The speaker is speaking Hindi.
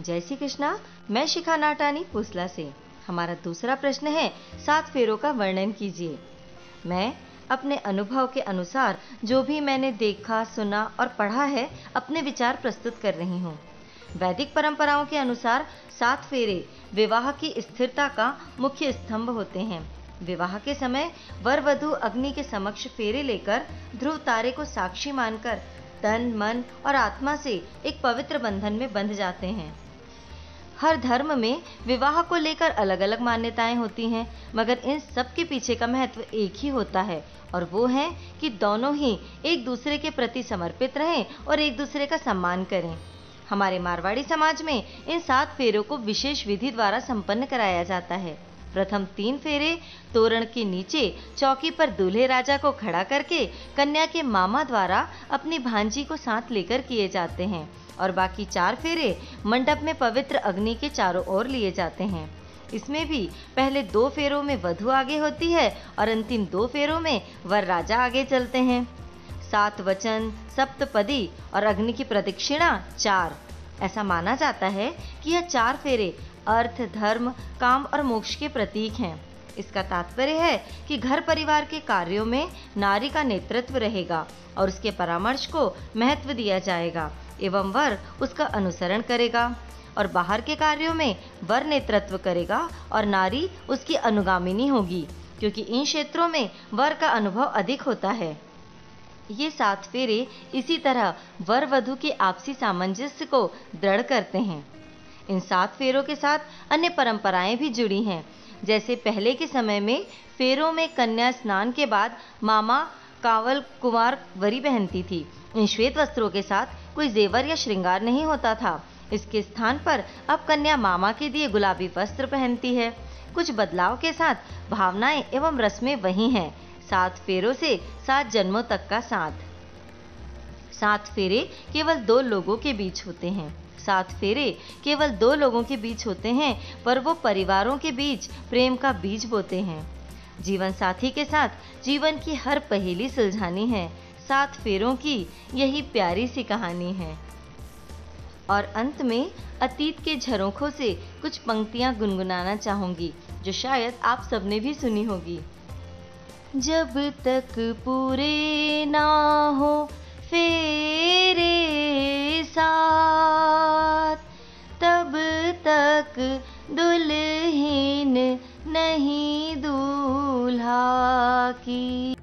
जय श्री कृष्णा, मैं शिखा नाटानी पुसला से। हमारा दूसरा प्रश्न है, सात फेरों का वर्णन कीजिए। मैं अपने अनुभव के अनुसार जो भी मैंने देखा, सुना और पढ़ा है, अपने विचार प्रस्तुत कर रही हूँ। वैदिक परंपराओं के अनुसार सात फेरे विवाह की स्थिरता का मुख्य स्तंभ होते हैं। विवाह के समय वर वधु अग्नि के समक्ष फेरे लेकर ध्रुव तारे को साक्षी मानकर तन, मन और आत्मा से एक पवित्र बंधन में बंध जाते हैं। हर धर्म में विवाह को लेकर अलग अलग मान्यताएँ होती हैं, मगर इन सब के पीछे का महत्व एक ही होता है, और वो है कि दोनों ही एक दूसरे के प्रति समर्पित रहें और एक दूसरे का सम्मान करें। हमारे मारवाड़ी समाज में इन सात फेरों को विशेष विधि द्वारा संपन्न कराया जाता है। प्रथम तीन फेरे, तोरण के नीचे चौकी पर दूल्हे राजा को खड़ा करके कन्या के मामा द्वारा अपनी भांजी को साथ लेकर किए जाते हैं और बाकी चार फेरे मंडप में पवित्र अग्नि के चारों ओर लिए जाते हैं। इसमें भी पहले दो फेरों में वधु आगे होती है और अंतिम दो फेरों में वर राजा आगे चलते हैं। सात वचन सप्तपदी और अग्नि की प्रदक्षिणा चार। ऐसा माना जाता है कि यह चार फेरे अर्थ, धर्म, काम और मोक्ष के प्रतीक हैं। इसका तात्पर्य है कि घर परिवार के कार्यों में नारी का नेतृत्व रहेगा और उसके परामर्श को महत्व दिया जाएगा एवं वर उसका अनुसरण करेगा और बाहर के कार्यों में वर नेतृत्व करेगा और नारी उसकी अनुगामिनी होगी, क्योंकि इन क्षेत्रों में वर का अनुभव अधिक होता है। ये सात फेरे इसी तरह वर वधु के आपसी सामंजस्य को दृढ़ करते हैं। इन सात फेरों के साथ अन्य परंपराएँ भी जुड़ी हैं। जैसे पहले के समय में फेरों में कन्या स्नान के बाद मामा कावल कुमार वरी पहनती थी। इन श्वेत वस्त्रों के साथ कोई जेवर या श्रृंगार नहीं होता था। इसके स्थान पर अब कन्या मामा के दिए गुलाबी वस्त्र पहनती है। कुछ बदलाव के साथ भावनाएँ एवं रस्में वही हैं। सात फेरों से सात जन्मों तक का साथ। सात फेरे केवल दो लोगों के बीच होते हैं। सात फेरे। केवल दो लोगों के बीच होते हैं, पर वो परिवारों के बीच प्रेम का बीज बोते हैं। जीवन साथी के साथ जीवन की हर पहेली सुलझानी है। सात फेरों की यही प्यारी सी कहानी है। और अंत में अतीत के झरोखों से कुछ पंक्तियाँ गुनगुनाना चाहूँगी, जो शायद आप सबने भी सुनी होगी। जब तक पूरे ना हो, फेरे तब तक दुल्हन नहीं दूल्हा की।